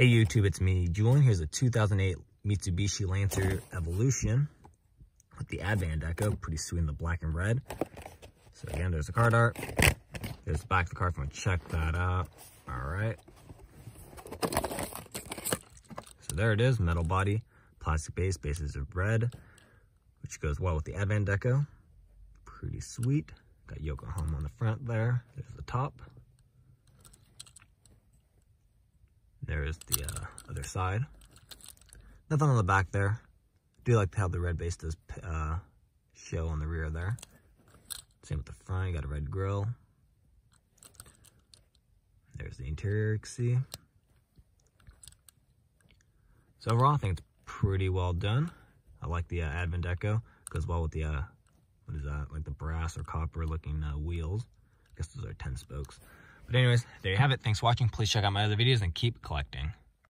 Hey YouTube, it's me, Julian. Here's a 2008 Mitsubishi Lancer Evolution with the Advan deco. Pretty sweet in the black and red. So again, there's the card art. There's the back of the car if you want to check that out. All right. So there it is, metal body, plastic base, bases of red, which goes well with the Advan deco. Pretty sweet. Got Yokohama on the front there. There's the top. There is the uh, other side. Nothing on the back there. Do like how the red base does uh, show on the rear there. Same with the front, you got a red grill. There's the interior, you can see. So overall, I think it's pretty well done. I like the uh, Advan Deco. Goes well with the, uh, what is that, like the brass or copper looking uh, wheels. I guess those are 10 spokes. But anyways, there you have it. Thanks for watching. Please check out my other videos and keep collecting.